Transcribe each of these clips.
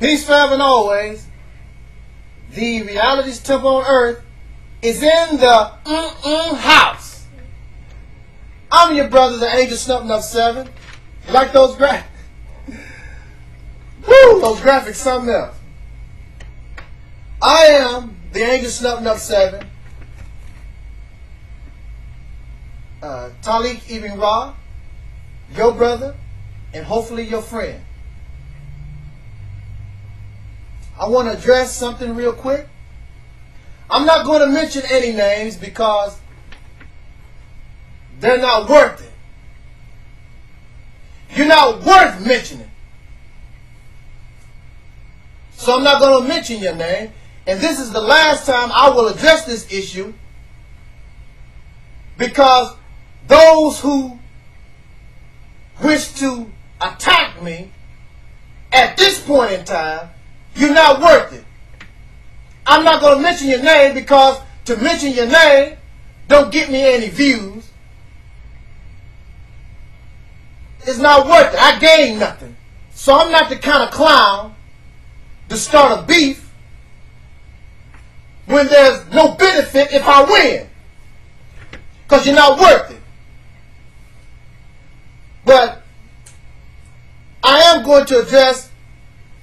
Peace forever and always. The reality's temple on earth is in the mm-mm house. I'm your brother, the Angelsnupnup seven. Like those graphics? Woo! Those graphics, something else. I am the Angelsnupnup seven. Uh, Taalik Ibn Ra, your brother, and hopefully your friend. I want to address something real quick. I'm not going to mention any names because they're not worth it. You're not worth mentioning. So I'm not going to mention your name. And this is the last time I will address this issue because those who wish to attack me at this point in time, you're not worth it. I'm not going to mention your name because to mention your name don't get me any views. It's not worth it. I gain nothing. So I'm not the kind of clown to start a beef when there's no benefit if I win. Because you're not worth it. But I am going to address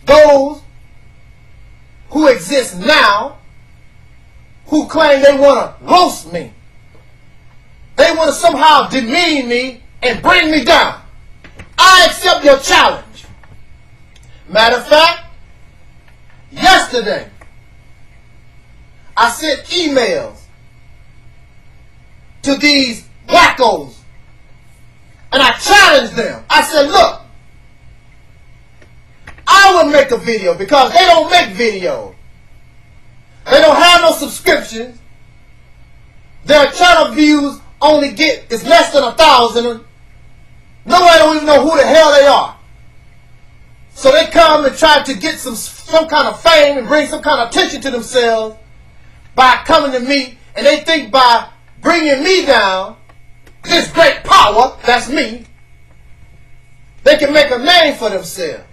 those who exist now who claim they want to roast me. They want to somehow demean me and bring me down. I accept your challenge. Matter of fact, yesterday, I sent emails to these wackos and I challenged them. I said, look, I will make a video because they don't make videos. They don't have no subscriptions. Their channel views only get is less than a thousand. Nobody don't even know who the hell they are. So they come and try to get some some kind of fame and bring some kind of attention to themselves by coming to me, and they think by bringing me down, this great power, that's me, they can make a name for themselves.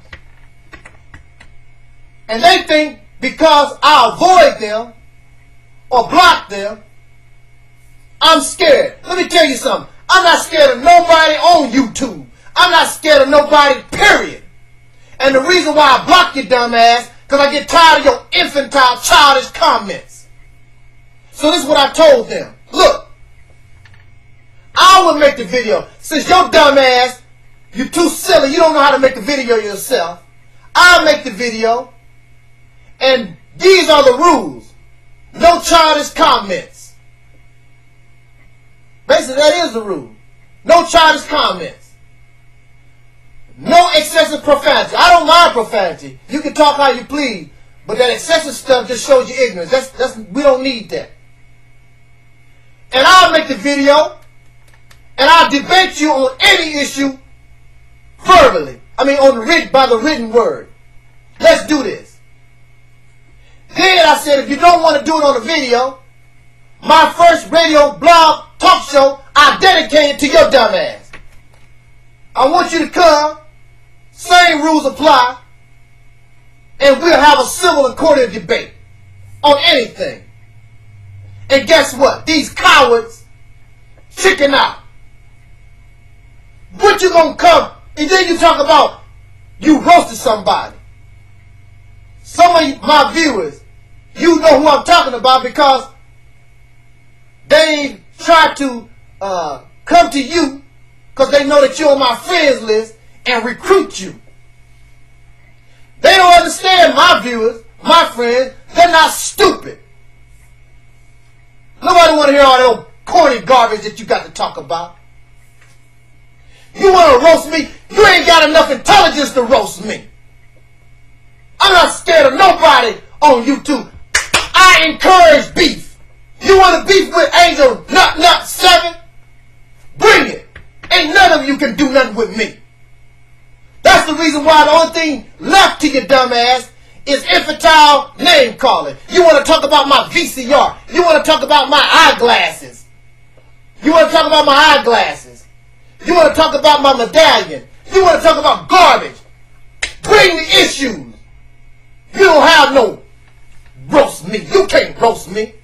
And they think because I avoid them or block them, I'm scared. Let me tell you something. I'm not scared of nobody on YouTube. I'm not scared of nobody, period. And the reason why I block you, dumbass, because I get tired of your infantile, childish comments. So this is what I told them. Look, I will make the video. Since your dumbass, you're too silly, you don't know how to make the video yourself. I'll make the video. And these are the rules. No childish comments. Basically, that is the rule. No childish comments. No excessive profanity. I don't mind profanity. You can talk how you please, but that excessive stuff just shows you ignorance. That's that's we don't need that. And I'll make the video, and I'll debate you on any issue verbally. I mean, on the by the written word. Let's do this. Then I said, if you don't want to do it on a video, my first radio blog talk show, I dedicate it to your dumb ass. I want you to come, same rules apply, and we'll have a civil and cordial debate on anything. And guess what? These cowards chicken out. What you gonna come and then you talk about you roasted somebody. Some of my viewers you know who I'm talking about because they try to uh, come to you because they know that you're on my friends list and recruit you. They don't understand my viewers, my friends. They're not stupid. Nobody want to hear all that corny garbage that you got to talk about. You want to roast me? You ain't got enough intelligence to roast me. I'm not scared of nobody on YouTube. I encourage beef. You want to beef with Angelsnupnup 7? Bring it. Ain't none of you can do nothing with me. That's the reason why the only thing left to your dumbass is infantile name calling. You want to talk about my VCR. You want to talk about my eyeglasses. You want to talk about my eyeglasses. You want to talk about my medallion. You want to talk about garbage. Bring the issues. You don't have no roast me. You can't roast me.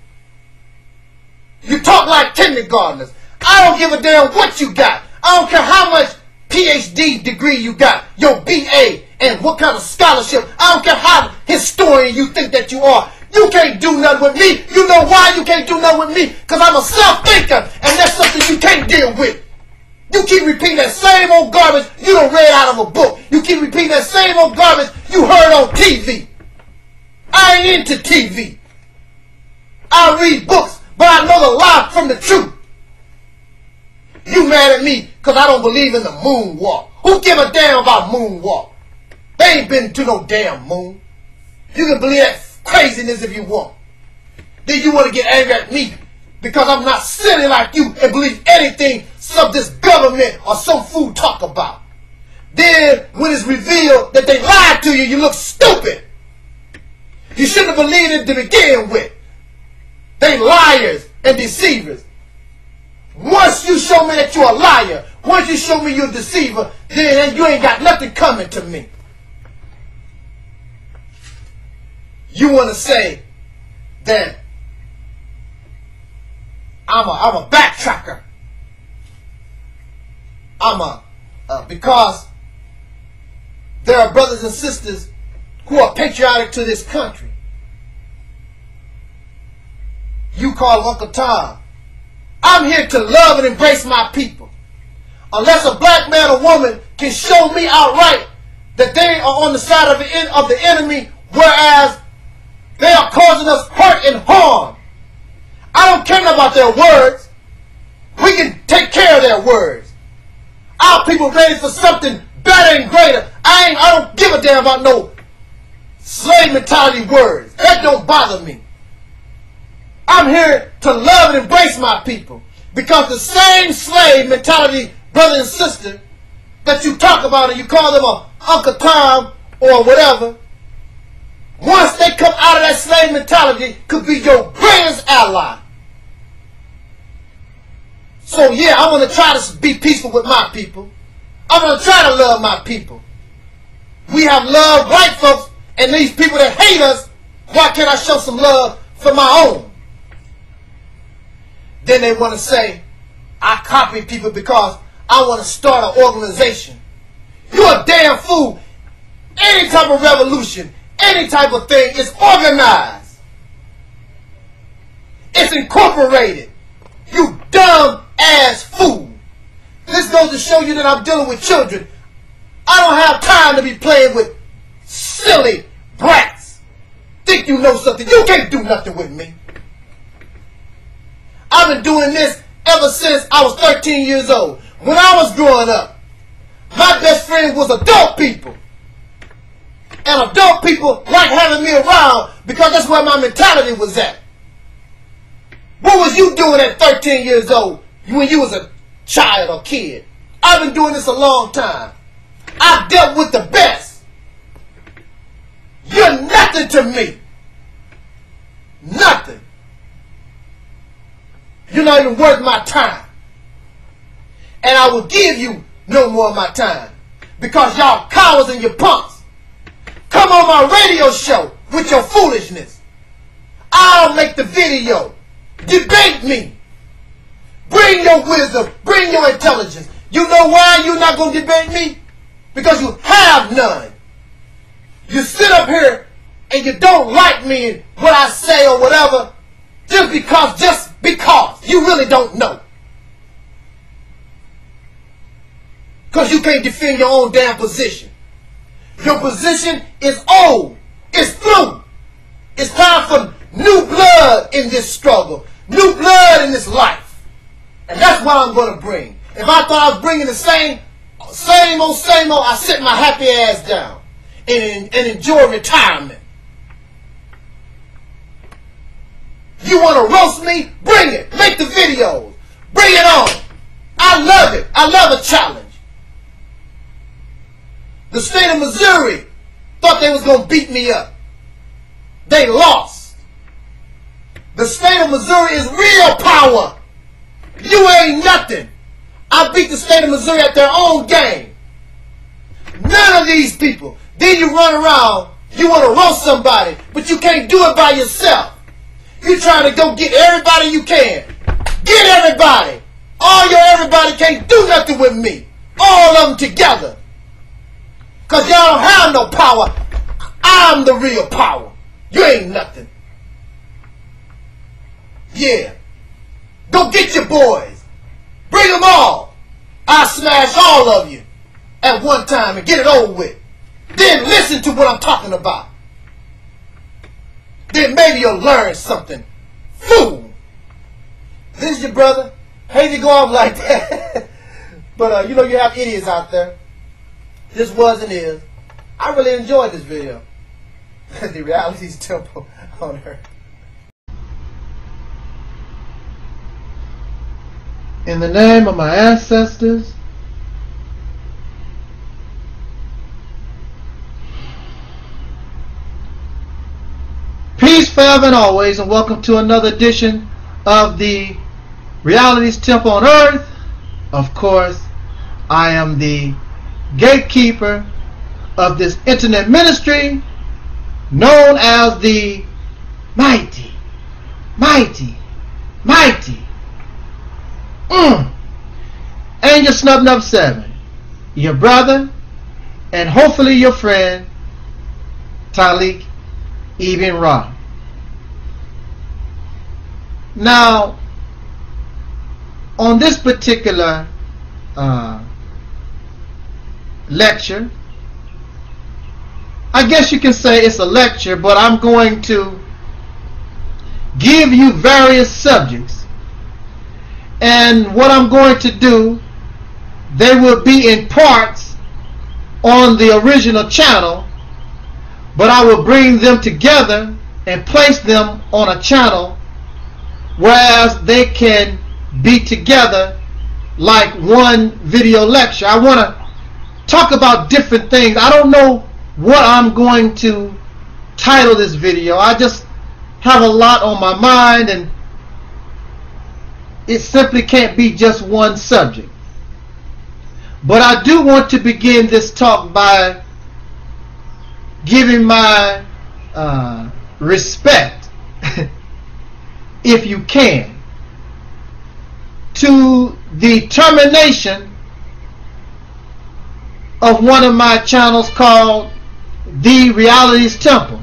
You talk like kindergartners. I don't give a damn what you got. I don't care how much PhD degree you got, your BA, and what kind of scholarship. I don't care how historian you think that you are. You can't do nothing with me. You know why you can't do nothing with me? Because I'm a self-thinker, and that's something you can't deal with. You keep repeating that same old garbage you don't read out of a book. You keep repeating that same old garbage you heard on TV. I ain't into TV. I read books, but I know the lie from the truth. You mad at me because I don't believe in the moonwalk. Who give a damn about moonwalk? They ain't been to no damn moon. You can believe that craziness if you want. Then you want to get angry at me because I'm not silly like you and believe anything some this government or some fool talk about. Then when it's revealed that they lied to you, you look stupid. You shouldn't have believed it to begin with. They liars and deceivers. Once you show me that you're a liar, once you show me you're a deceiver, then you ain't got nothing coming to me. You want to say that I'm a, I'm a backtracker. I'm a, uh, because there are brothers and sisters who are patriotic to this country. You call Uncle Tom. I'm here to love and embrace my people. Unless a black man or woman can show me outright that they are on the side of the, of the enemy, whereas they are causing us hurt and harm. I don't care about their words. We can take care of their words. Our people ready for something better and greater. I ain't, I don't give a damn about no slave mentality words. That don't bother me. I'm here to love and embrace my people. Because the same slave mentality, brother and sister, that you talk about and you call them a Uncle Tom or whatever, once they come out of that slave mentality, could be your greatest ally. So yeah, I'm going to try to be peaceful with my people. I'm going to try to love my people. We have loved white folks and these people that hate us. Why can't I show some love for my own? Then they want to say, I copy people because I want to start an organization. You're a damn fool. Any type of revolution, any type of thing is organized. It's incorporated. You dumb ass fool. This goes to show you that I'm dealing with children. I don't have time to be playing with silly brats. Think you know something. You can't do nothing with me. I've been doing this ever since I was 13 years old. When I was growing up, my best friend was adult people. And adult people like having me around because that's where my mentality was at. What was you doing at 13 years old when you was a child or kid? I've been doing this a long time. I've dealt with the best. You're nothing to me. Nothing. You're not even worth my time. And I will give you no more of my time. Because y'all cowards and your punks. Come on my radio show with your foolishness. I'll make the video. Debate me. Bring your wisdom. Bring your intelligence. You know why you're not going to debate me? Because you have none. You sit up here and you don't like me and what I say or whatever just because, just because you really don't know. Because you can't defend your own damn position. Your position is old. It's through. It's time for new blood in this struggle. New blood in this life. And that's what I'm going to bring. If I thought I was bringing the same, same old, same old, I sit my happy ass down and, and enjoy retirement. You want to roast me? Bring it. Make the videos. Bring it on. I love it. I love a challenge. The state of Missouri thought they was going to beat me up. They lost. The state of Missouri is real power. You ain't nothing. I beat the state of Missouri at their own game. None of these people. Then you run around You want to roast somebody, but you can't do it by yourself. You're trying to go get everybody you can. Get everybody. All your everybody can't do nothing with me. All of them together. Because y'all don't have no power. I'm the real power. You ain't nothing. Yeah. Go get your boys. Bring them all. I'll smash all of you at one time and get it over with. Then listen to what I'm talking about. Then maybe you'll learn something. Fool! This is your brother. Hate to go off like that. but uh, you know you have idiots out there. This was and is. I really enjoyed this video. the reality's temple on her. In the name of my ancestors, Peace forever and always, and welcome to another edition of the Realities Temple on Earth. Of course, I am the gatekeeper of this internet ministry known as the Mighty, Mighty, Mighty. Mm. And your snupnup seven, your brother, and hopefully your friend, Taalik Ibn Ra. Now, on this particular uh, lecture, I guess you can say it's a lecture, but I'm going to give you various subjects. And what I'm going to do, they will be in parts on the original channel but I will bring them together and place them on a channel whereas they can be together like one video lecture. I want to talk about different things. I don't know what I'm going to title this video. I just have a lot on my mind and it simply can't be just one subject. But I do want to begin this talk by giving my uh, respect, if you can, to the termination of one of my channels called The Realities Temple.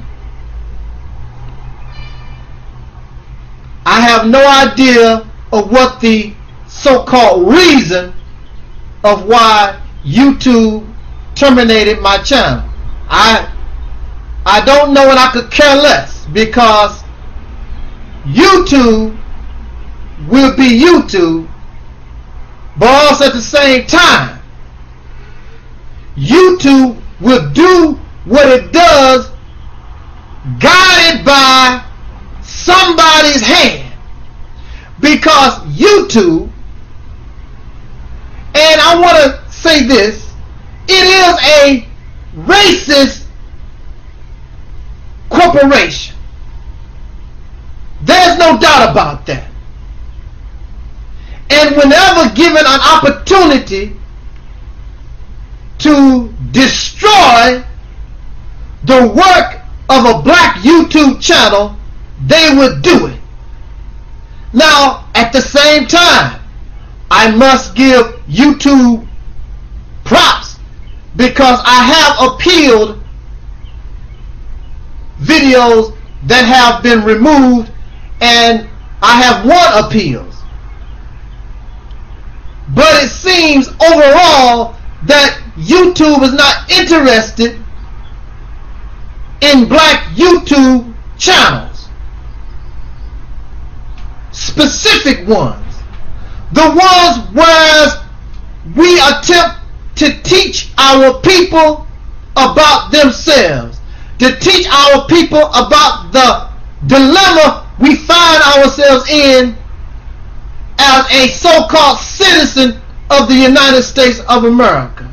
I have no idea of what the so-called reason of why YouTube terminated my channel. I I don't know and I could care less because YouTube will be YouTube, but also at the same time, YouTube will do what it does guided by somebody's hand because YouTube and I want to say this it is a racist corporation. There's no doubt about that. And whenever given an opportunity to destroy the work of a black YouTube channel, they would do it. Now, at the same time, I must give YouTube props because I have appealed videos that have been removed and I have won appeals. But it seems overall that YouTube is not interested in black YouTube channels. Specific ones. The ones where we attempt to teach our people about themselves to teach our people about the dilemma we find ourselves in as a so-called citizen of the United States of America.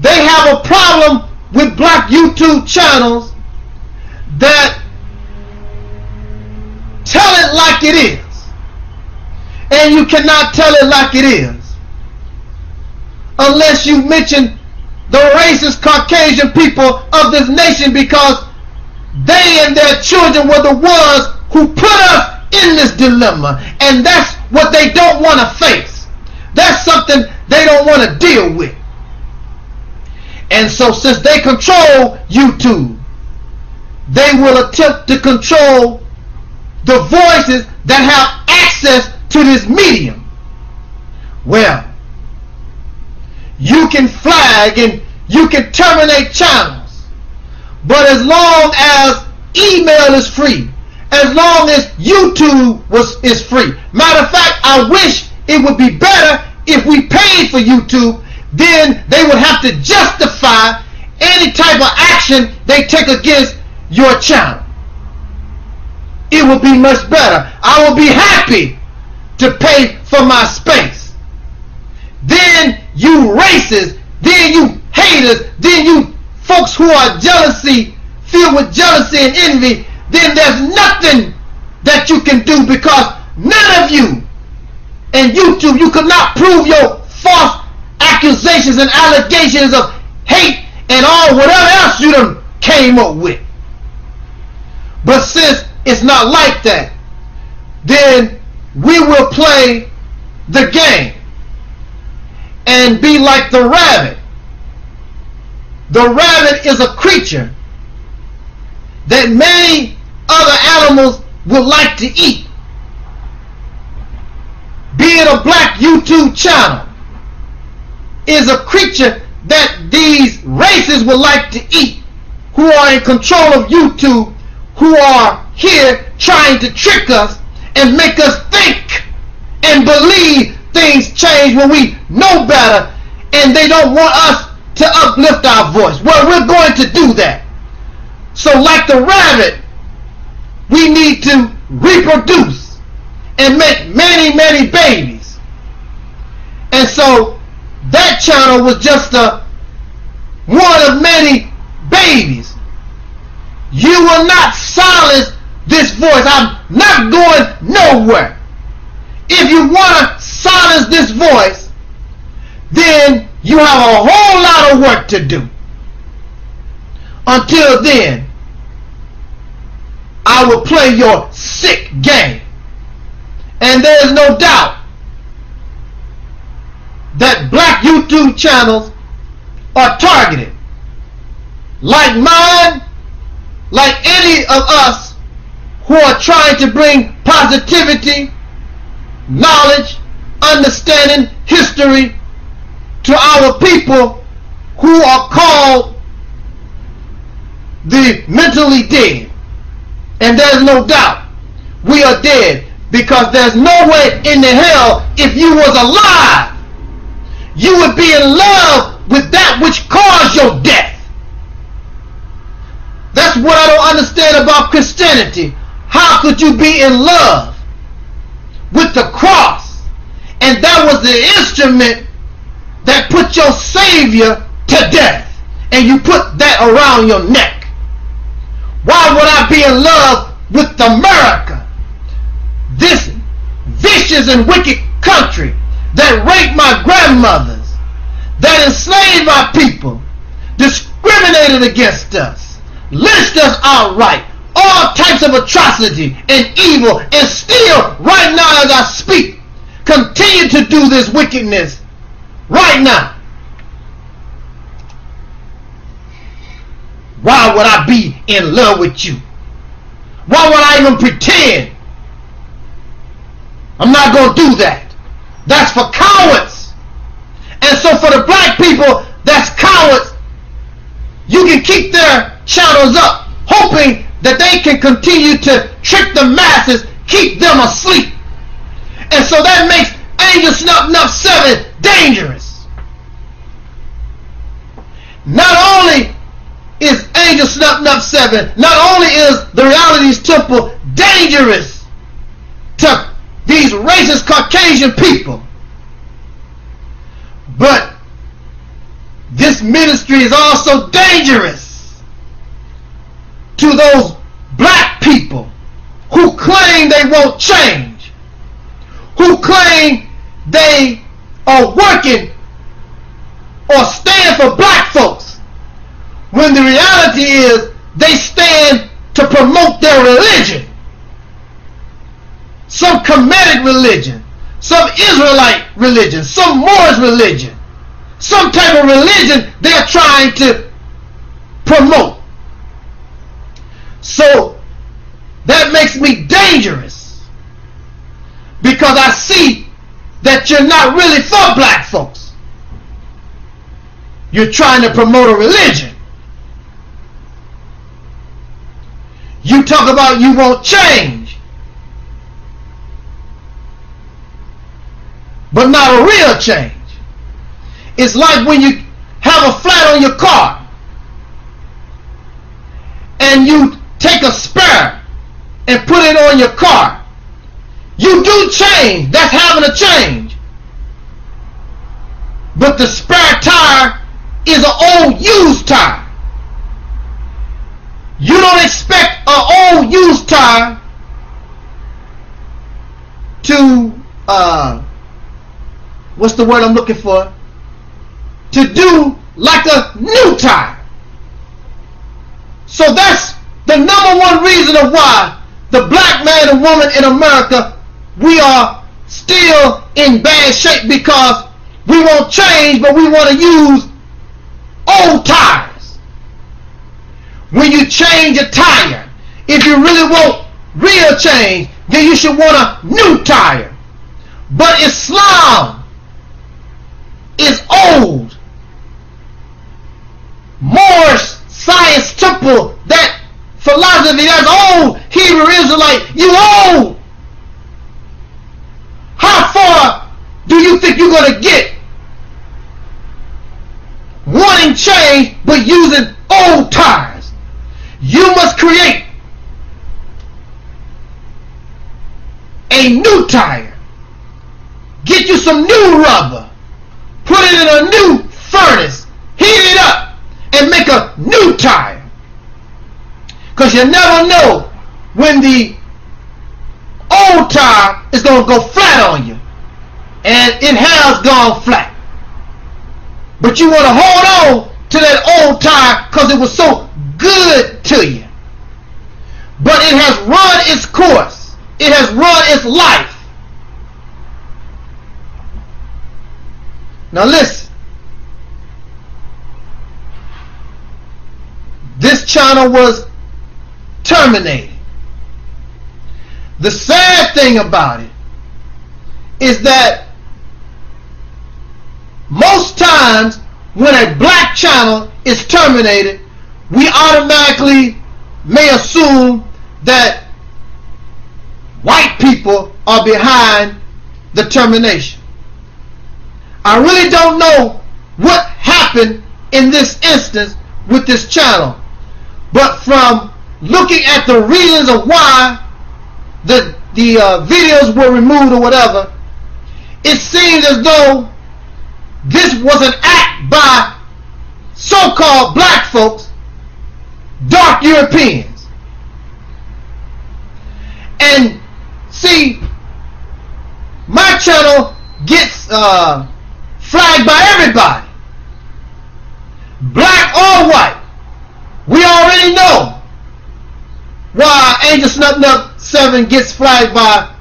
They have a problem with black YouTube channels that tell it like it is. And you cannot tell it like it is unless you mention the racist Caucasian people of this nation because they and their children were the ones who put us in this dilemma. And that's what they don't want to face. That's something they don't want to deal with. And so since they control YouTube, they will attempt to control the voices that have access to this medium. Well, you can flag and you can terminate channels. But as long as email is free, as long as YouTube was is free. Matter of fact, I wish it would be better if we paid for YouTube. Then they would have to justify any type of action they take against your channel. It would be much better. I would be happy to pay for my space. Then you racists, then you haters, then you folks who are jealousy, filled with jealousy and envy, then there's nothing that you can do because none of you and YouTube, you could not prove your false accusations and allegations of hate and all whatever else you done came up with. But since it's not like that, then we will play the game and be like the rabbit. The rabbit is a creature that many other animals would like to eat. Being a black YouTube channel is a creature that these races would like to eat who are in control of YouTube, who are here trying to trick us and make us think and believe things change when we know better and they don't want us to uplift our voice. Well, we're going to do that. So like the rabbit, we need to reproduce and make many, many babies. And so that channel was just a one of many babies. You will not silence this voice. I'm not going nowhere. If you want to silence this voice, then you have a whole lot of work to do. Until then, I will play your sick game. And there is no doubt that black YouTube channels are targeted. Like mine, like any of us who are trying to bring positivity, knowledge, understanding, history to our people who are called the mentally dead. And there's no doubt we are dead because there's no way in the hell if you was alive you would be in love with that which caused your death. That's what I don't understand about Christianity. How could you be in love with the cross? And that was the instrument that put your Savior to death. And you put that around your neck. Why would I be in love with America? This vicious and wicked country that raped my grandmothers, that enslaved my people, discriminated against us, lynched us outright, all types of atrocity and evil, and still, right now as I speak, continue to do this wickedness right now. Why would I be in love with you? Why would I even pretend? I'm not going to do that. That's for cowards. And so for the black people, that's cowards. You can keep their channels up, hoping that they can continue to trick the masses, keep them asleep. And so that makes Angelsnupnup 7 dangerous. Not only is Angelsnupnup 7, not only is the Realities Temple dangerous to these racist Caucasian people, but this ministry is also dangerous to those black people who claim they won't change, who claim they are working or stand for black folks. When the reality is they stand to promote their religion. Some Kemetic religion, some Israelite religion, some Moorish religion, some type of religion they're trying to promote. So that makes me dangerous because I see that you're not really for black folks. You're trying to promote a religion. You talk about you won't change. But not a real change. It's like when you have a flat on your car and you take a spare and put it on your car. You do change. That's having a change. But the spare tire is an old used tire. You don't expect an old used tire to uh what's the word I'm looking for? To do like a new tire. So that's the number one reason of why the black man and woman in America we are still in bad shape because we won't change but we want to use old tires. When you change a tire, if you really want real change, then you should want a new tire. But Islam is old. Moorish science temple, that philosophy, that's old. Hebrew Israelite, you old. How far do you think you're going to get wanting change but using old tires? You must create a new tire. Get you some new rubber. Put it in a new furnace. Heat it up and make a new tire. Because you never know when the old tire is going to go flat on you. And it has gone flat. But you want to hold on to that old tire because it was so good to you. But it has run its course. It has run its life. Now listen. This channel was terminated. The sad thing about it is that most times when a black channel is terminated, we automatically may assume that white people are behind the termination. I really don't know what happened in this instance with this channel. But from looking at the reasons of why the, the uh, videos were removed or whatever, it seems as though this was an act by so-called black folks dark Europeans. And see, my channel gets uh, flagged by everybody. Black or white. We already know why Angelsnupnup 7 gets flagged by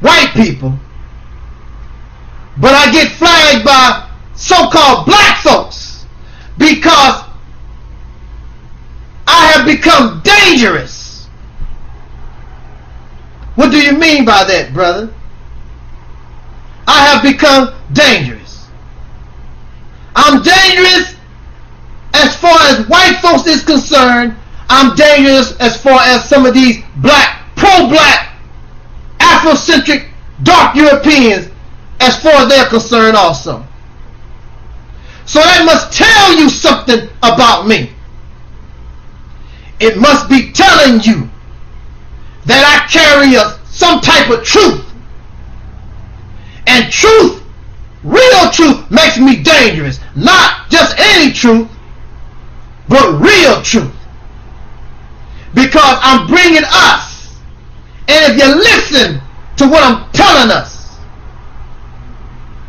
white people. But I get flagged by so-called black folks because I have become dangerous. What do you mean by that, brother? I have become dangerous. I'm dangerous as far as white folks is concerned. I'm dangerous as far as some of these black, pro-black, Afrocentric, dark Europeans as far as they're concerned also. So that must tell you something about me it must be telling you that I carry a, some type of truth. And truth, real truth, makes me dangerous. Not just any truth, but real truth. Because I'm bringing us. And if you listen to what I'm telling us,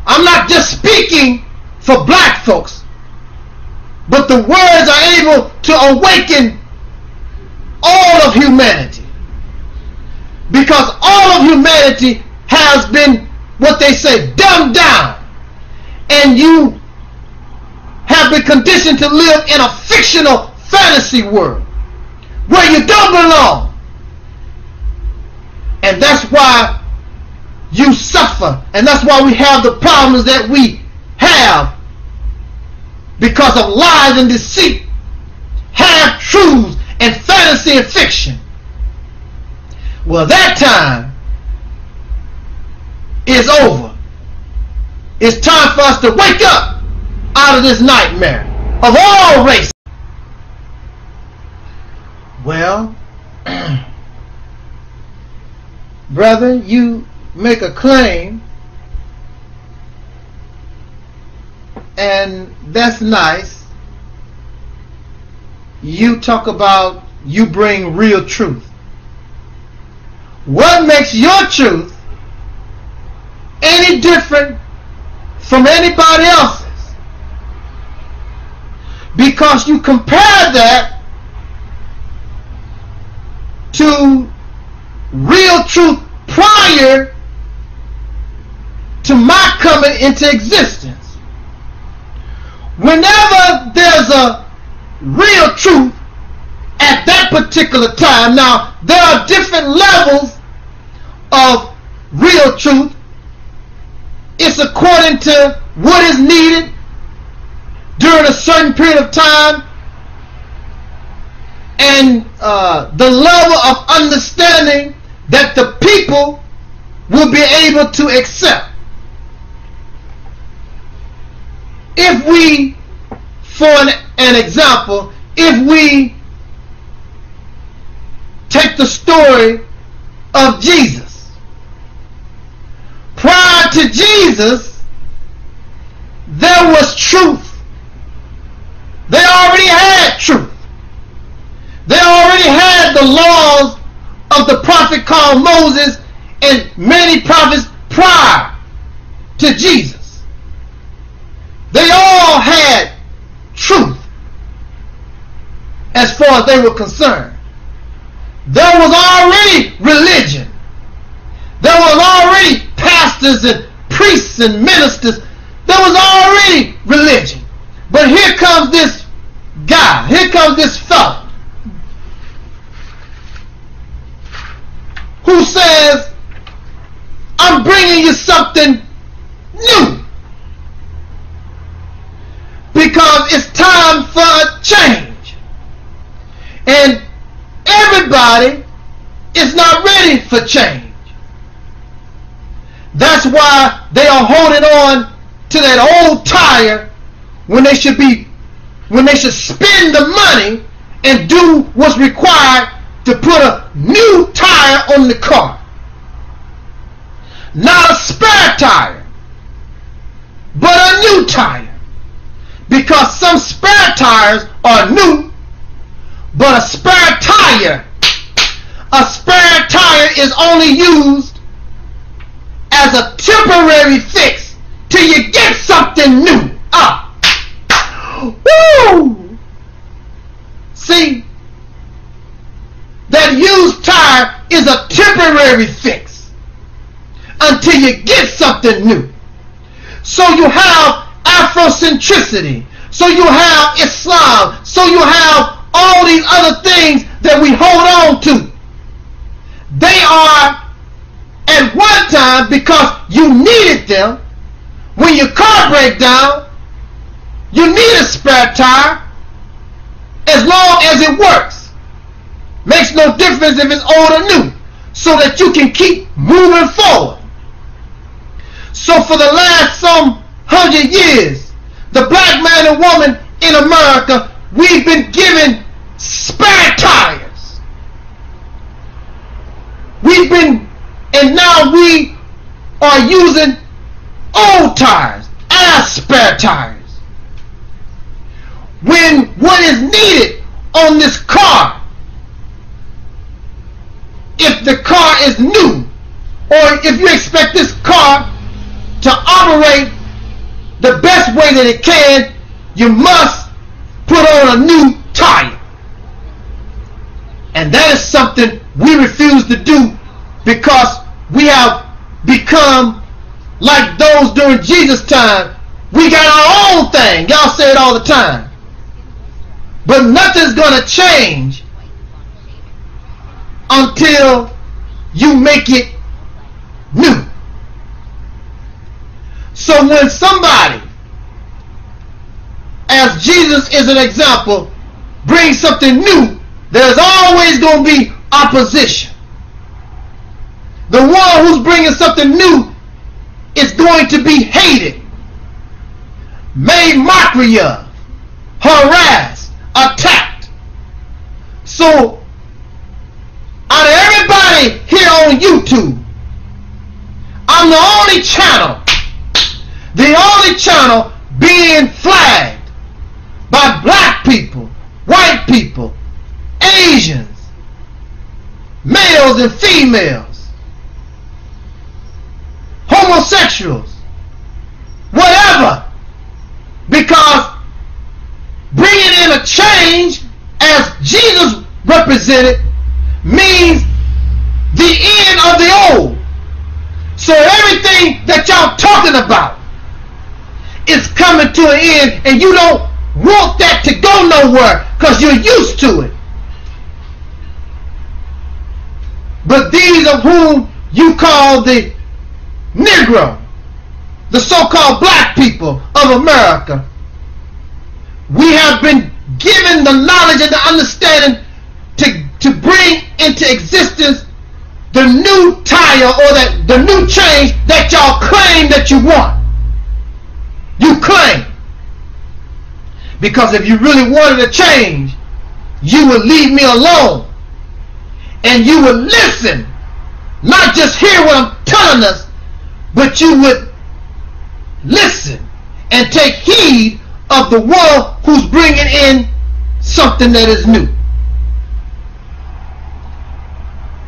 I'm not just speaking for black folks, but the words are able to awaken all of humanity. Because all of humanity has been what they say dumbed down. And you have been conditioned to live in a fictional fantasy world where you don't belong. And that's why you suffer. And that's why we have the problems that we have because of lies and deceit, half truths, and fantasy and fiction. Well, that time is over. It's time for us to wake up out of this nightmare of all races. Well, brother, you make a claim and that's nice. You talk about you bring real truth. What makes your truth any different from anybody else's? Because you compare that to real truth prior to my coming into existence. Whenever there's a real truth at that particular time, now there are different levels of real truth. It's according to what is needed during a certain period of time and uh, the level of understanding that the people will be able to accept. If we, for an, an example, if we take the story of Jesus, prior to Jesus, there was truth. They already had truth. They already had the laws of the prophet called Moses and many prophets prior to Jesus. They all had truth as far as they were concerned. There was already religion. There was already pastors and priests and ministers. There was already religion. But here comes this guy. Here comes this fellow who says, I'm bringing you something new. Because it's time for a change. And everybody is not ready for change. That's why they are holding on to that old tire when they should be when they should spend the money and do what's required to put a new tire on the car. Not a spare tire, but a new tire. Because some spare tires are new, but a spare tire, a spare tire is only used as a temporary fix till you get something new. Ah. Woo! See, that used tire is a temporary fix until you get something new. So you have Afrocentricity. So you have Islam. So you have all these other things that we hold on to. They are at one time because you needed them. When your car breaks down, you need a spare tire as long as it works. Makes no difference if it's old or new. So that you can keep moving forward. So for the last some hundred years, the black man and woman in America, we've been given spare tires. We've been, and now we are using old tires as spare tires. When what is needed on this car, if the car is new, or if you expect this car to operate the best way that it can, you must put on a new tire. And that is something we refuse to do because we have become like those during Jesus' time. We got our own thing. Y'all say it all the time. But nothing's going to change until you make it new. So when somebody, as Jesus is an example, brings something new, there's always going to be opposition. The one who's bringing something new is going to be hated, made mockery of, harassed, attacked. So, out of everybody here on YouTube, I'm the only channel, the only channel being flagged by black people, white people, Asians, males and females, homosexuals, whatever. Because bringing in a change as Jesus represented means the end of the old. So everything that y'all talking about coming to an end and you don't want that to go nowhere because you're used to it. But these of whom you call the Negro, the so-called black people of America, we have been given the knowledge and the understanding to, to bring into existence the new tire or that the new change that y'all claim that you want. You claim. Because if you really wanted to change, you would leave me alone. And you would listen. Not just hear what I'm telling us, but you would listen and take heed of the one who's bringing in something that is new.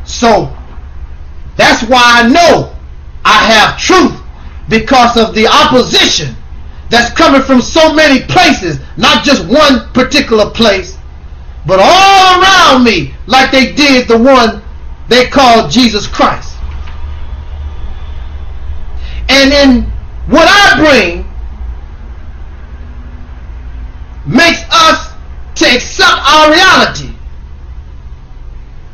So, that's why I know I have truth because of the opposition that's coming from so many places, not just one particular place, but all around me, like they did the one they called Jesus Christ. And in what I bring makes us to accept our reality.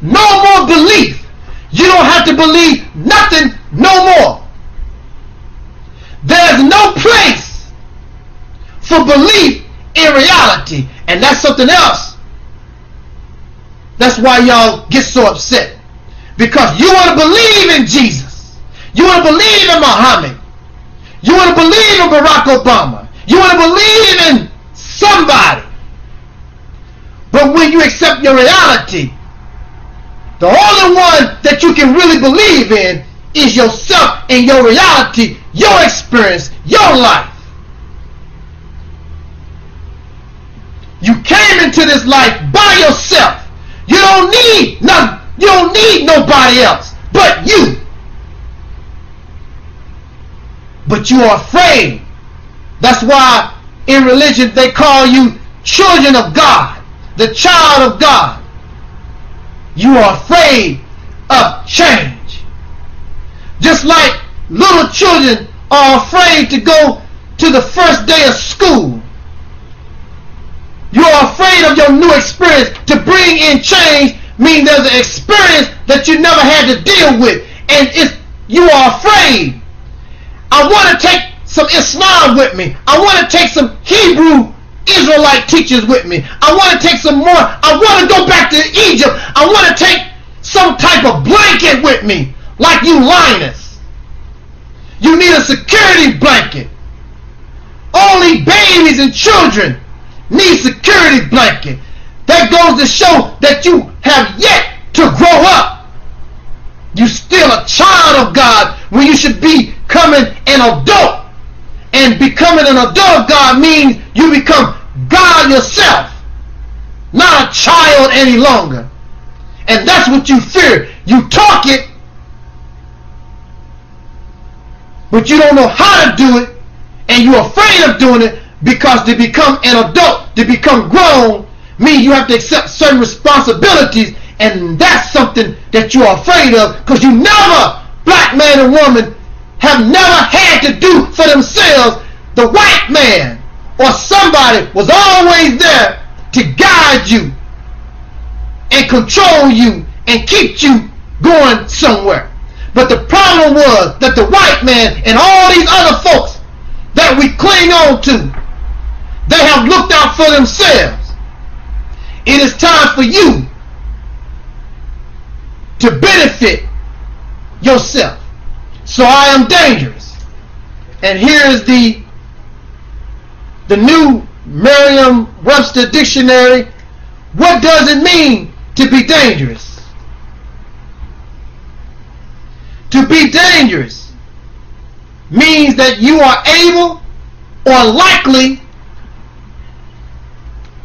No more belief. You don't have to believe nothing no more. There's no place for belief in reality. And that's something else. That's why y'all get so upset. Because you want to believe in Jesus. You want to believe in Muhammad. You want to believe in Barack Obama. You want to believe in somebody. But when you accept your reality, the only one that you can really believe in is yourself and your reality, your experience, your life. You came into this life by yourself. You don't need no, you don't need nobody else but you. But you are afraid. That's why in religion they call you children of God, the child of God. You are afraid of change. Just like little children are afraid to go to the first day of school. You are afraid of your new experience. To bring in change means there's an experience that you never had to deal with. And it's, you are afraid. I want to take some Islam with me. I want to take some Hebrew Israelite teachers with me. I want to take some more. I want to go back to Egypt. I want to take some type of blanket with me, like you Linus. You need a security blanket. Only babies and children need security blanket. That goes to show that you have yet to grow up. You're still a child of God when you should be becoming an adult. And becoming an adult God means you become God yourself. Not a child any longer. And that's what you fear. You talk it, but you don't know how to do it, and you're afraid of doing it because to become an adult to become grown means you have to accept certain responsibilities and that's something that you're afraid of because you never, black man and woman, have never had to do for themselves. The white man or somebody was always there to guide you and control you and keep you going somewhere. But the problem was that the white man and all these other folks that we cling on to, they have looked out for themselves. It is time for you to benefit yourself. So I am dangerous. And here is the the new Merriam-Webster dictionary. What does it mean to be dangerous? To be dangerous means that you are able or likely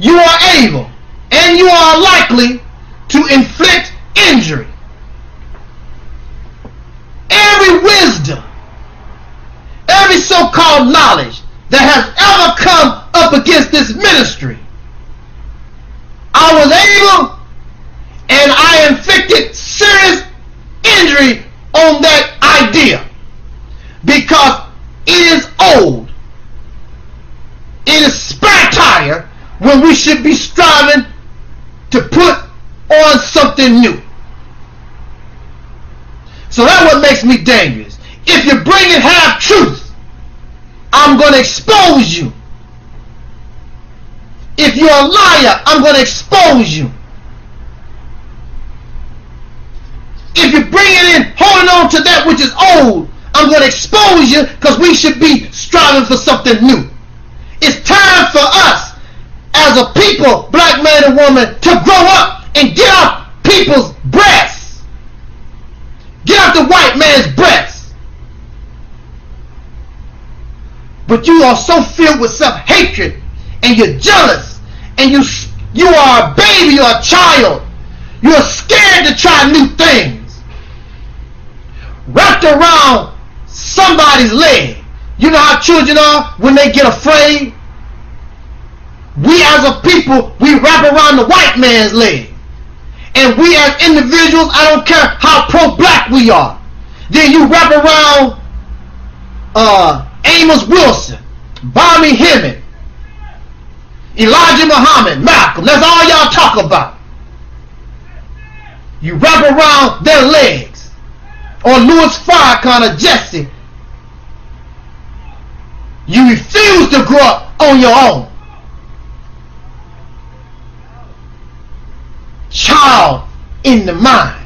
you are able and you are likely to inflict injury every wisdom, every so-called knowledge that has ever come up against this ministry, I was able and I inflicted serious injury on that idea because it is old. It is when we should be striving to put on something new. So that's what makes me dangerous. If you bring in half truth, I'm going to expose you. If you're a liar, I'm going to expose you. If you bring it in holding on to that which is old, I'm going to expose you because we should be striving for something new. It's time for us as a people, black man and woman, to grow up and get off people's breasts. Get out the white man's breasts. But you are so filled with self-hatred and you're jealous and you you are a baby, you're a child. You're scared to try new things. Wrapped around somebody's leg. You know how children are when they get afraid? We as a people, we wrap around the white man's leg and we as individuals, I don't care how pro-black we are, then you wrap around uh, Amos Wilson, Bobby Hemmitt, Elijah Muhammad, Malcolm. That's all y'all talk about. You wrap around their legs. Or Louis Farrakhan or Jesse. You refuse to grow up on your own. Child in the mind.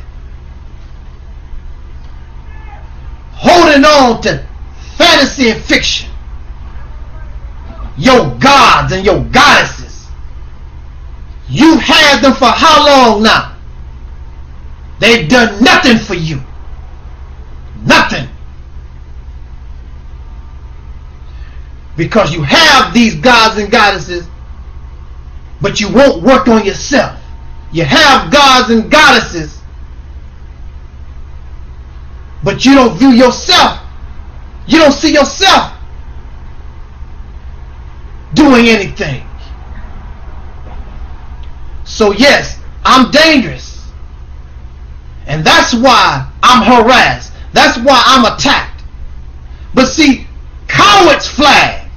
Holding on to fantasy and fiction. Your gods and your goddesses. You had them for how long now? They've done nothing for you. Nothing. Because you have these gods and goddesses, but you won't work on yourself. You have gods and goddesses, but you don't view yourself. You don't see yourself doing anything. So yes, I'm dangerous. And that's why I'm harassed. That's why I'm attacked. But see, cowards flag.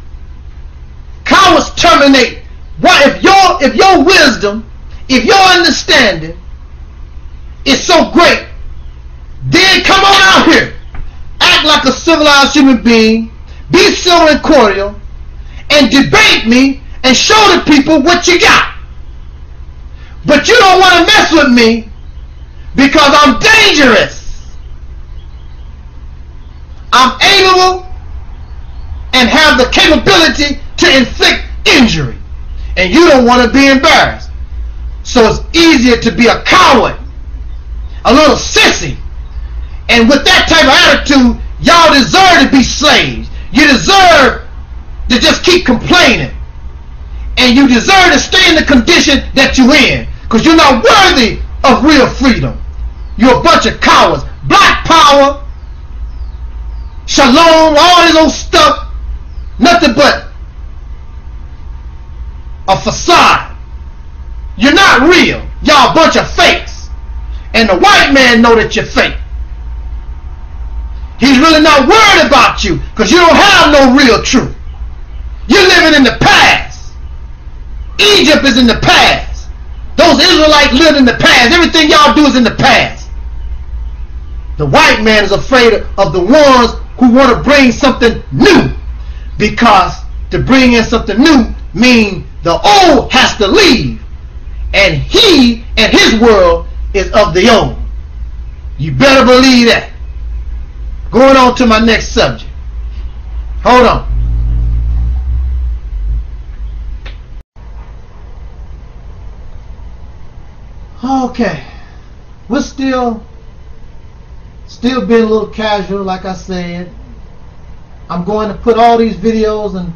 Cowards terminate. What if your if your wisdom if your understanding is so great, then come on out here. Act like a civilized human being. Be civil and cordial. And debate me and show the people what you got. But you don't want to mess with me because I'm dangerous. I'm able and have the capability to inflict injury. And you don't want to be embarrassed. So it's easier to be a coward, a little sissy. And with that type of attitude, y'all deserve to be slaves. You deserve to just keep complaining. And you deserve to stay in the condition that you're in. Because you're not worthy of real freedom. You're a bunch of cowards. Black power, shalom, all this old stuff. Nothing but a facade. You're not real. Y'all a bunch of fakes. And the white man know that you're fake. He's really not worried about you because you don't have no real truth. You're living in the past. Egypt is in the past. Those Israelites lived in the past. Everything y'all do is in the past. The white man is afraid of the ones who want to bring something new because to bring in something new means the old has to leave and he and his world is of the old. You better believe that. Going on to my next subject. Hold on. Okay. We're still still being a little casual like I said. I'm going to put all these videos and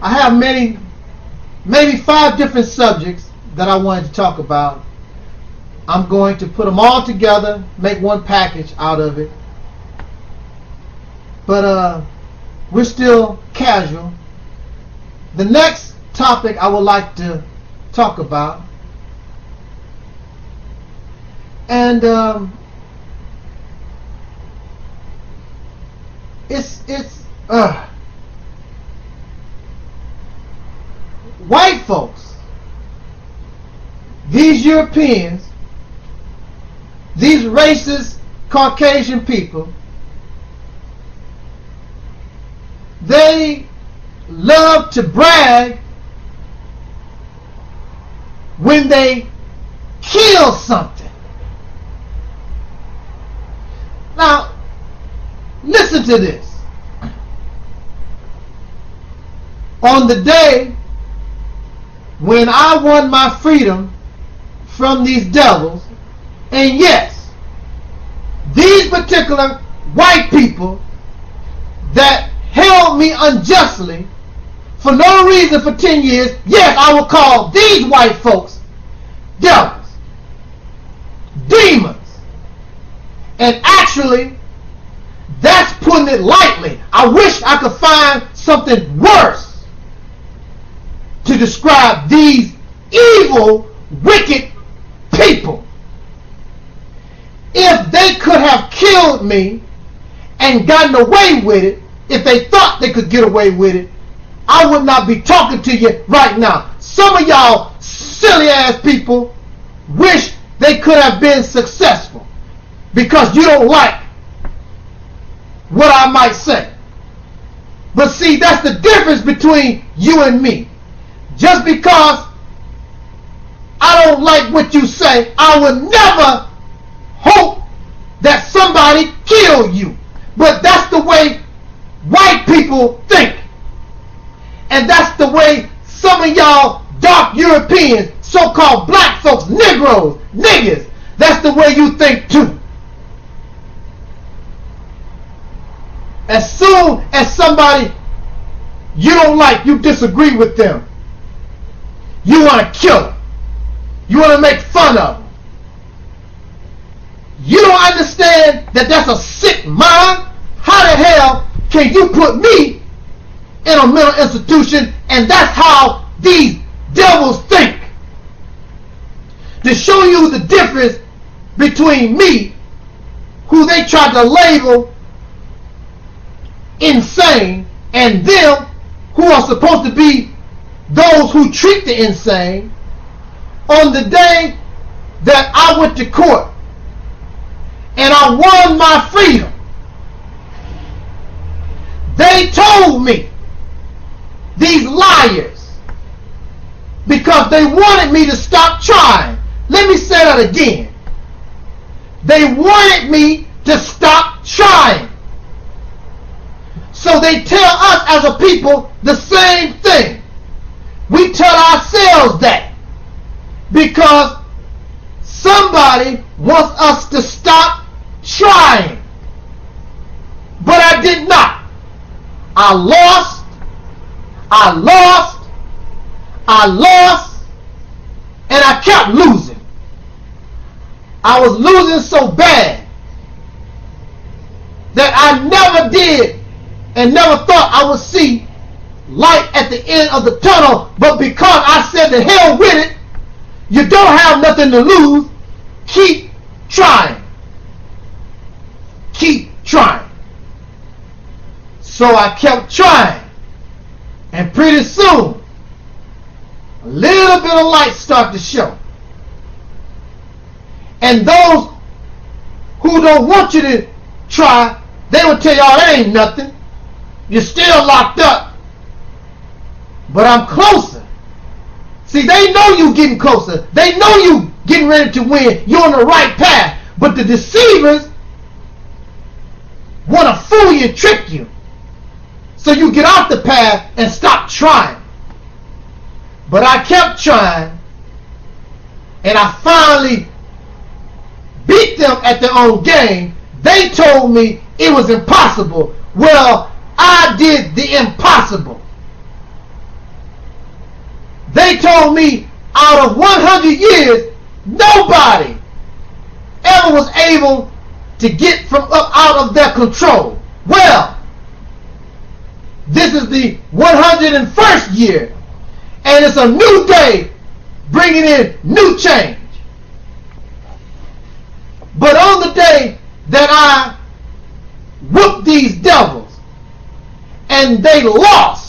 I have many maybe five different subjects that I wanted to talk about. I'm going to put them all together, make one package out of it. But uh, we're still casual. The next topic I would like to talk about, and um, it's it's uh, white folks, these Europeans, these racist Caucasian people, they love to brag when they kill something. Now, listen to this. On the day when I won my freedom from these devils, and yes, these particular white people that held me unjustly for no reason for 10 years, yes, I will call these white folks devils, demons. And actually, that's putting it lightly. I wish I could find something worse to describe these evil, wicked people. If they could have killed me and gotten away with it, if they thought they could get away with it, I would not be talking to you right now. Some of y'all silly ass people wish they could have been successful because you don't like what I might say. But see, that's the difference between you and me. Just because I don't like what you say, I will never hope that somebody kill you. But that's the way white people think. And that's the way some of y'all dark Europeans, so-called black folks, Negroes, niggas, that's the way you think too. As soon as somebody you don't like, you disagree with them, you want to kill them. You want to make fun of them. You don't understand that that's a sick mind? How the hell can you put me in a mental institution and that's how these devils think? To show you the difference between me, who they tried to label insane, and them who are supposed to be those who treat the insane on the day that I went to court and I won my freedom. They told me, these liars, because they wanted me to stop trying. Let me say that again. They wanted me to stop trying. So they tell us as a people the same thing. We tell ourselves that because somebody wants us to stop trying. But I did not. I lost. I lost. I lost. And I kept losing. I was losing so bad that I never did and never thought I would see light at the end of the tunnel, but because I said the hell with it, you don't have nothing to lose. Keep trying. Keep trying. So I kept trying. And pretty soon, a little bit of light started to show. And those who don't want you to try, they will tell y'all that ain't nothing. You're still locked up. But I'm closer. See, they know you getting closer. They know you getting ready to win. You're on the right path. But the deceivers want to fool you trick you. So you get off the path and stop trying. But I kept trying. And I finally beat them at their own game. They told me it was impossible. Well, I did the impossible. They told me out of 100 years, nobody ever was able to get from up out of their control. Well, this is the 101st year, and it's a new day bringing in new change. But on the day that I whooped these devils and they lost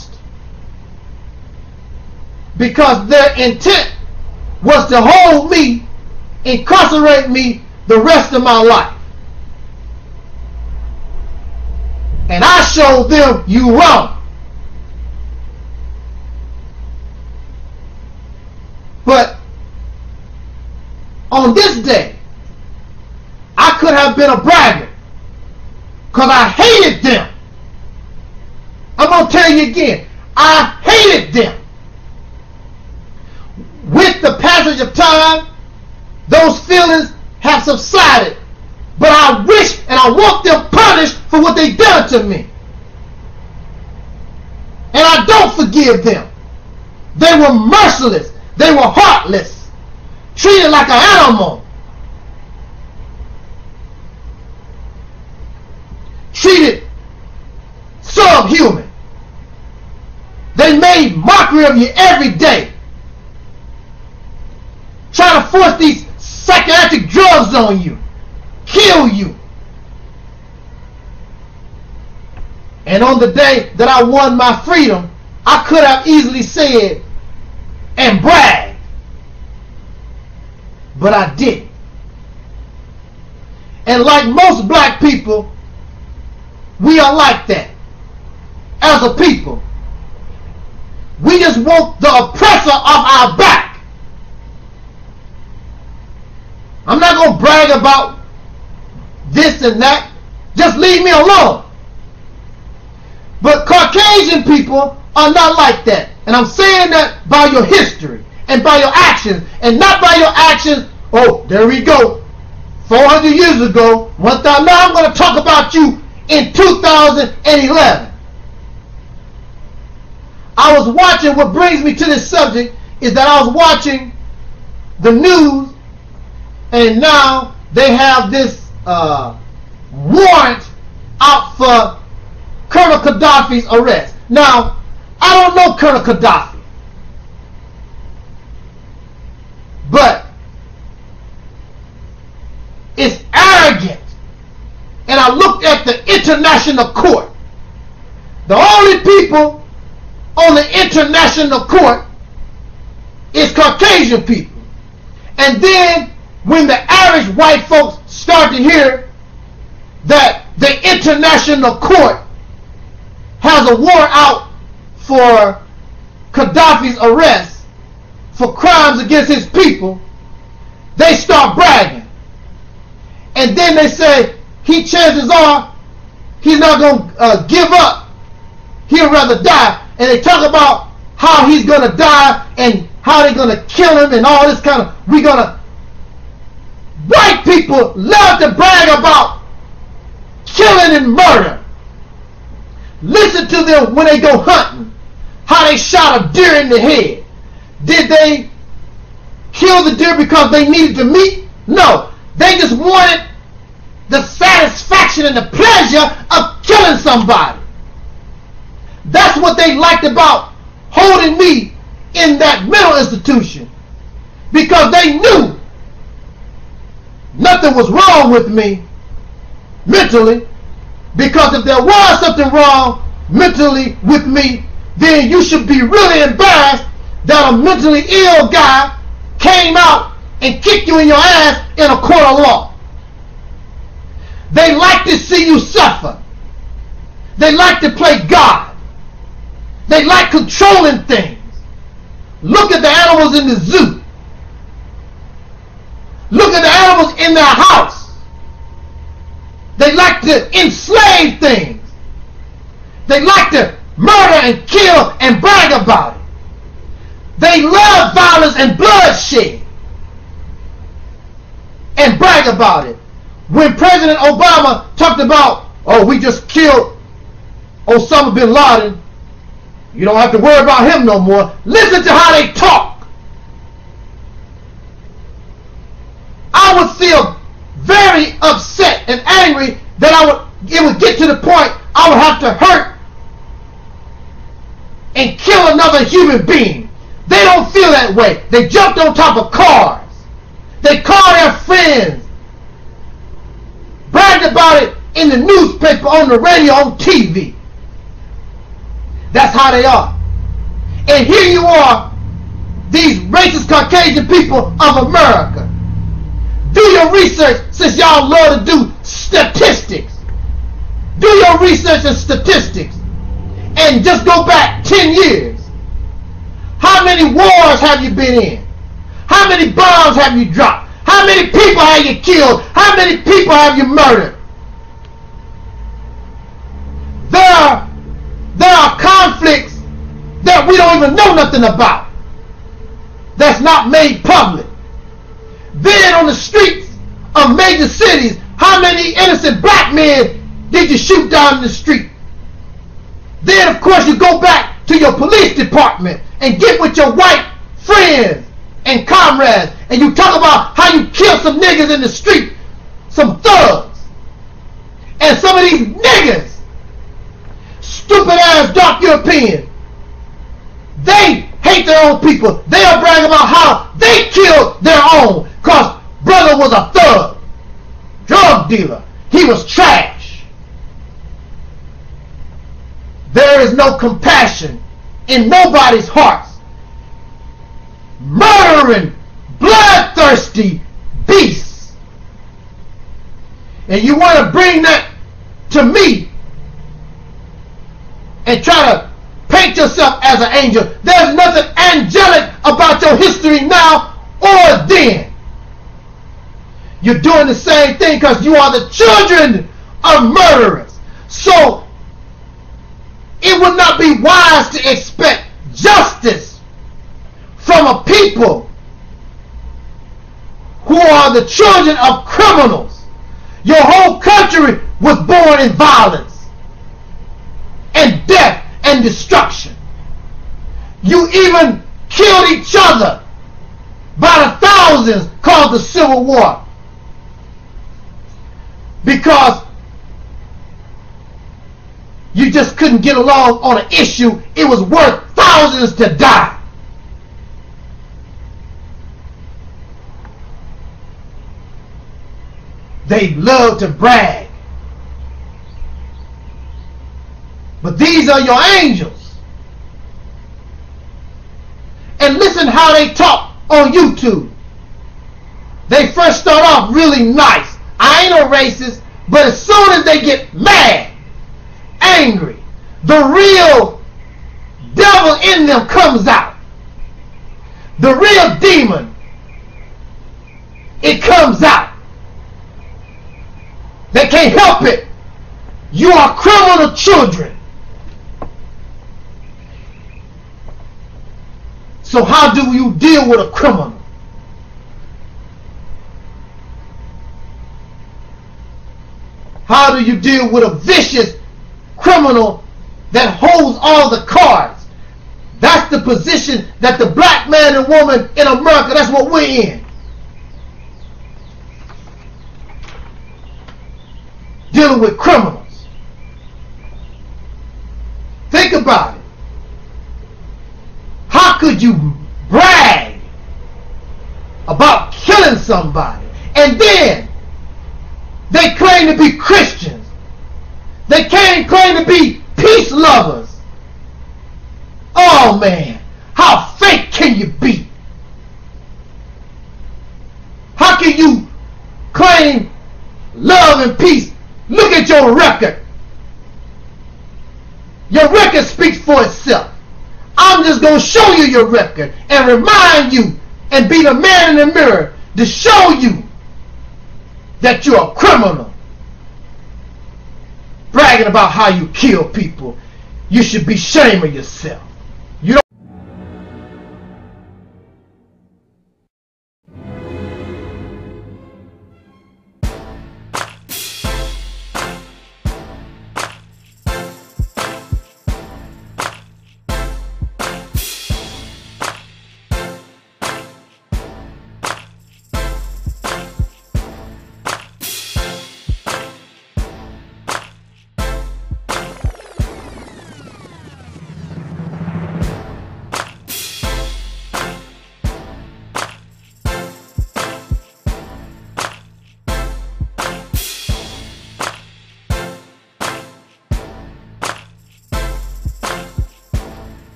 because their intent was to hold me, incarcerate me the rest of my life. And I showed them you wrong. But on this day, I could have been a braggart because I hated them. I'm going to tell you again. I hated them. With the passage of time, those feelings have subsided. But I wish and I want them punished for what they done to me. And I don't forgive them. They were merciless. They were heartless. Treated like an animal. Treated subhuman. They made mockery of you every day. Trying to force these psychiatric drugs on you, kill you. And on the day that I won my freedom, I could have easily said and bragged. But I didn't. And like most black people, we are like that. As a people. We just want the oppressor off our back. I'm not going to brag about this and that. Just leave me alone. But Caucasian people are not like that. And I'm saying that by your history and by your actions and not by your actions. Oh, there we go. 400 years ago, one time. Now I'm going to talk about you in 2011. I was watching, what brings me to this subject is that I was watching the news and now they have this uh, warrant out for Colonel Gaddafi's arrest. Now, I don't know Colonel Gaddafi, but it's arrogant. And I looked at the international court. The only people on the international court is Caucasian people. And then when the average white folks start to hear that the international court has a warrant out for Gaddafi's arrest for crimes against his people, they start bragging. And then they say, he chances are, he's not going to uh, give up. He'll rather die. And they talk about how he's going to die and how they're going to kill him and all this kind of, we're going to White people love to brag about killing and murder. Listen to them when they go hunting. How they shot a deer in the head. Did they kill the deer because they needed the meat? No. They just wanted the satisfaction and the pleasure of killing somebody. That's what they liked about holding me in that mental institution. Because they knew nothing was wrong with me mentally. Because if there was something wrong mentally with me, then you should be really embarrassed that a mentally ill guy came out and kicked you in your ass in a court of law. They like to see you suffer. They like to play God. They like controlling things. Look at the animals in the zoo. Look at the animals in their house. They like to enslave things. They like to murder and kill and brag about it. They love violence and bloodshed and brag about it. When President Obama talked about, oh, we just killed Osama bin Laden, you don't have to worry about him no more. Listen to how they talk. I would feel very upset and angry that I would it would get to the point I would have to hurt and kill another human being. They don't feel that way. They jumped on top of cars. They call their friends. Bragged about it in the newspaper, on the radio, on TV. That's how they are. And here you are, these racist Caucasian people of America. Do your research since y'all love to do statistics. Do your research and statistics. And just go back 10 years. How many wars have you been in? How many bombs have you dropped? How many people have you killed? How many people have you murdered? There are, there are conflicts that we don't even know nothing about. That's not made public. Then on the streets of major cities, how many innocent black men did you shoot down in the street? Then of course you go back to your police department and get with your white friends and comrades and you talk about how you killed some niggas in the street, some thugs. And some of these niggas, stupid ass dark Europeans, they hate their own people. They'll brag about how they killed their own because brother was a thug, drug dealer. He was trash. There is no compassion in nobody's hearts. Murdering, bloodthirsty beasts. And you want to bring that to me and try to paint yourself as an angel. There's nothing angelic about your history now or then. You're doing the same thing because you are the children of murderers. So it would not be wise to expect justice from a people who are the children of criminals. Your whole country was born in violence and death and destruction. You even killed each other by the thousands called the Civil War. Because you just couldn't get along on an issue. It was worth thousands to die. They love to brag. But these are your angels. And listen how they talk on YouTube. They first start off really nice. I ain't a racist, but as soon as they get mad, angry, the real devil in them comes out. The real demon, it comes out. They can't help it. You are criminal children. So how do you deal with a criminal? How do you deal with a vicious criminal that holds all the cards? That's the position that the black man and woman in America, that's what we're in. Dealing with criminals. Think about it. How could you brag about killing somebody and then claim to be Christians? They can't claim to be peace lovers. Oh man, how fake can you be? How can you claim love and peace? Look at your record. Your record speaks for itself. I'm just going to show you your record and remind you and be the man in the mirror to show you that you're a criminal. Bragging about how you kill people. You should be ashamed of yourself.